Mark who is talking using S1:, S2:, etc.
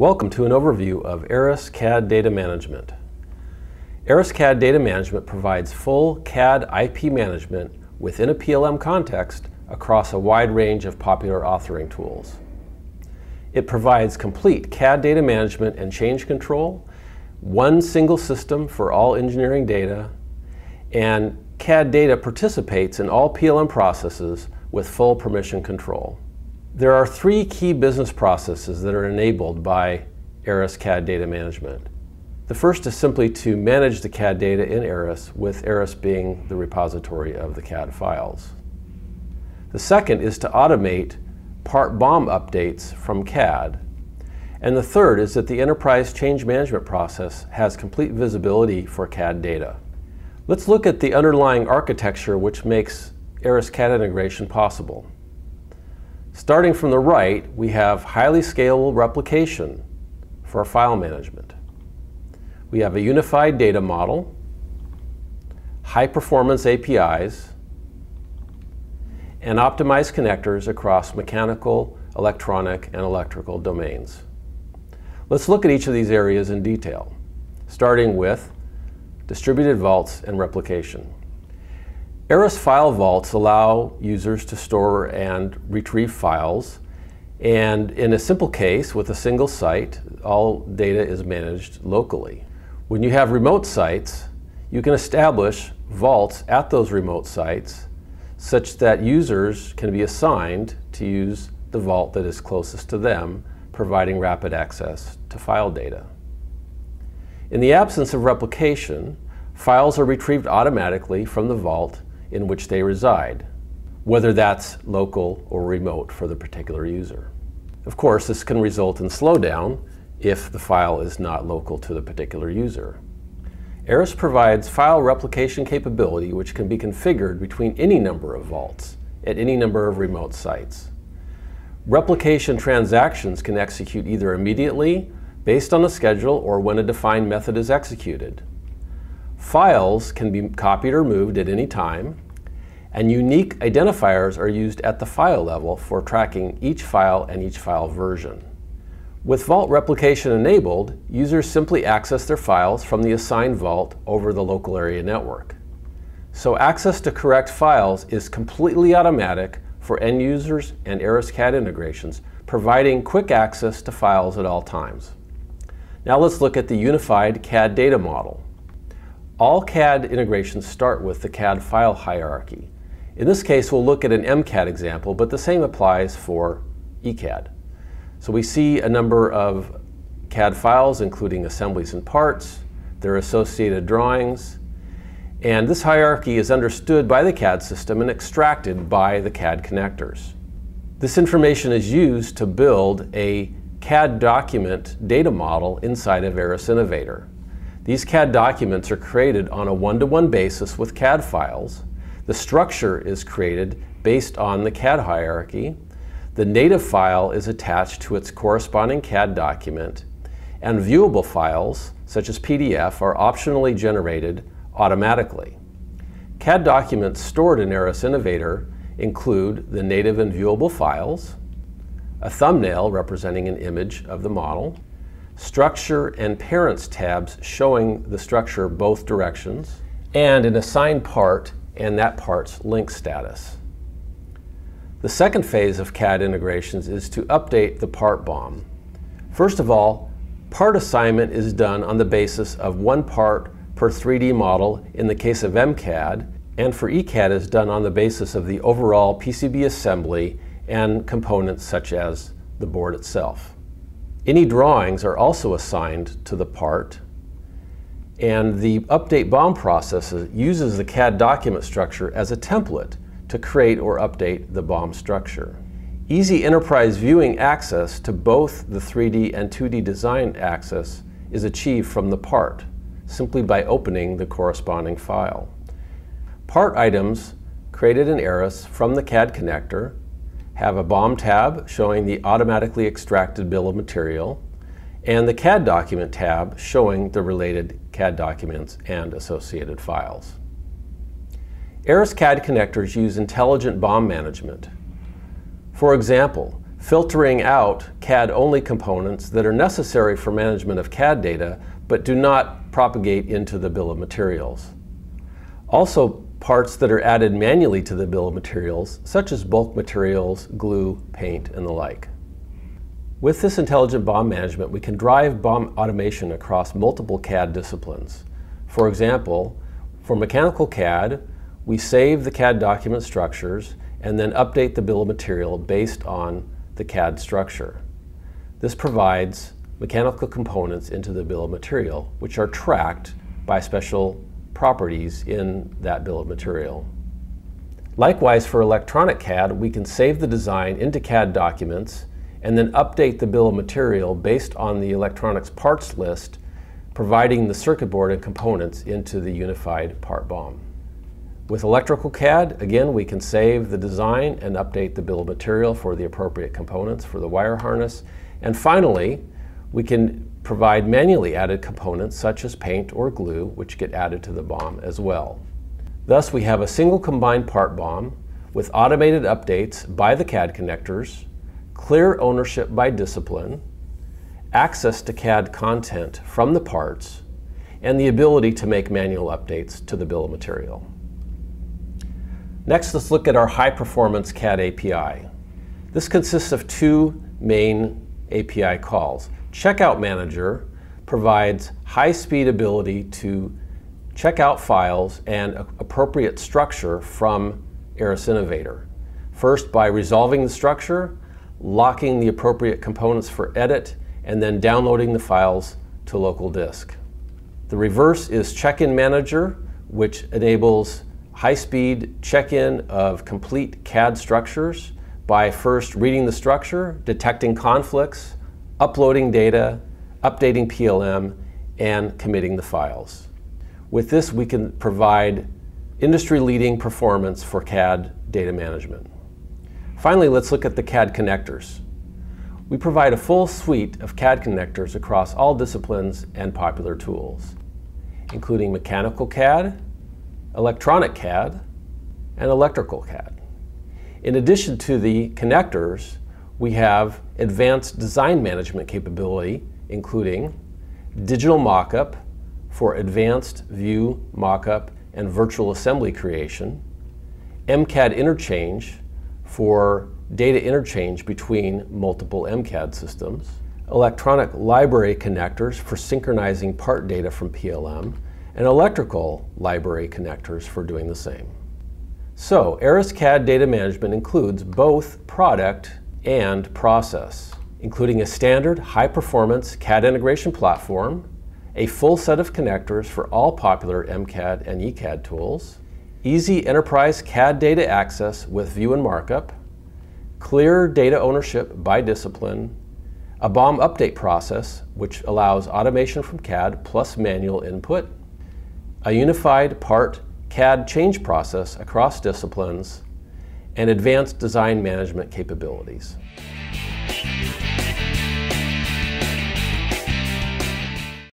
S1: Welcome to an overview of Aras CAD Data Management. Aras CAD Data Management provides full CAD IP management within a PLM context across a wide range of popular authoring tools. It provides complete CAD data management and change control, one single system for all engineering data, and CAD data participates in all PLM processes with full permission control. There are three key business processes that are enabled by Aras CAD data management. The first is simply to manage the CAD data in Aras, with Aras being the repository of the CAD files. The second is to automate part BOM updates from CAD. And the third is that the enterprise change management process has complete visibility for CAD data. Let's look at the underlying architecture which makes Aras CAD integration possible. Starting from the right, we have highly scalable replication for file management. We have a unified data model, high performance APIs, and optimized connectors across mechanical, electronic, and electrical domains. Let's look at each of these areas in detail, starting with distributed vaults and replication. Aras file vaults allow users to store and retrieve files and in a simple case with a single site all data is managed locally. When you have remote sites you can establish vaults at those remote sites such that users can be assigned to use the vault that is closest to them providing rapid access to file data. In the absence of replication, files are retrieved automatically from the vault in which they reside, whether that's local or remote for the particular user. Of course, this can result in slowdown if the file is not local to the particular user. Aras provides file replication capability which can be configured between any number of vaults at any number of remote sites. Replication transactions can execute either immediately, based on a schedule, or when a defined method is executed. Files can be copied or moved at any time, and unique identifiers are used at the file level for tracking each file and each file version. With Vault replication enabled, users simply access their files from the assigned vault over the local area network. So access to correct files is completely automatic for end users and Aras CAD integrations, providing quick access to files at all times. Now let's look at the unified CAD data model. All CAD integrations start with the CAD file hierarchy. In this case, we'll look at an MCAD example, but the same applies for ECAD. So we see a number of CAD files, including assemblies and parts, their associated drawings, and this hierarchy is understood by the CAD system and extracted by the CAD connectors. This information is used to build a CAD document data model inside of Aras Innovator. These CAD documents are created on a one-to-one -one basis with CAD files. The structure is created based on the CAD hierarchy. The native file is attached to its corresponding CAD document, and viewable files, such as PDF, are optionally generated automatically. CAD documents stored in Aras Innovator include the native and viewable files, a thumbnail representing an image of the model, structure and parents tabs showing the structure both directions, and an assigned part and that part's link status. The second phase of CAD integrations is to update the part BOM. First of all, part assignment is done on the basis of one part per 3D model in the case of MCAD, and for ECAD is done on the basis of the overall PCB assembly and components such as the board itself. Any drawings are also assigned to the part, and the update BOM process uses the CAD document structure as a template to create or update the BOM structure. Easy enterprise viewing access to both the 3D and 2D design access is achieved from the part, simply by opening the corresponding file. Part items created in Aras from the CAD connector have a BOM tab showing the automatically extracted bill of material, and the CAD document tab showing the related CAD documents and associated files. Aras CAD connectors use intelligent BOM management. For example, filtering out CAD-only components that are necessary for management of CAD data but do not propagate into the bill of materials. Also, parts that are added manually to the bill of materials, such as bulk materials, glue, paint, and the like. With this intelligent BOM management, we can drive BOM automation across multiple CAD disciplines. For example, for mechanical CAD, we save the CAD document structures and then update the bill of material based on the CAD structure. This provides mechanical components into the bill of material, which are tracked by special properties in that bill of material. Likewise, for electronic CAD, we can save the design into CAD documents and then update the bill of material based on the electronics parts list, providing the circuit board and components into the unified part BOM. With electrical CAD, again, we can save the design and update the bill of material for the appropriate components for the wire harness. And finally, we can provide manually added components such as paint or glue, which get added to the BOM as well. Thus, we have a single combined part BOM with automated updates by the CAD connectors, clear ownership by discipline, access to CAD content from the parts, and the ability to make manual updates to the bill of material. Next, let's look at our high performance CAD API. This consists of two main API calls. Checkout Manager provides high speed ability to check out files and appropriate structure from Aras Innovator. First, by resolving the structure, locking the appropriate components for edit, and then downloading the files to local disk. The reverse is Check-in Manager, which enables high-speed check-in of complete CAD structures by first reading the structure, detecting conflicts, uploading data, updating PLM, and committing the files. With this, we can provide industry-leading performance for CAD data management. Finally, let's look at the CAD connectors. We provide a full suite of CAD connectors across all disciplines and popular tools, including mechanical CAD, electronic CAD, and electrical CAD. In addition to the connectors, we have advanced design management capability, including digital mockup for advanced view mockup and virtual assembly creation, MCAD interchange for data interchange between multiple MCAD systems, electronic library connectors for synchronizing part data from PLM, and electrical library connectors for doing the same. So, Aras CAD data management includes both product and process, including a standard high-performance CAD integration platform, a full set of connectors for all popular MCAD and ECAD tools, easy enterprise CAD data access with view and markup, clear data ownership by discipline, a BOM update process, which allows automation from CAD plus manual input, a unified part CAD change process across disciplines, and advanced design management capabilities.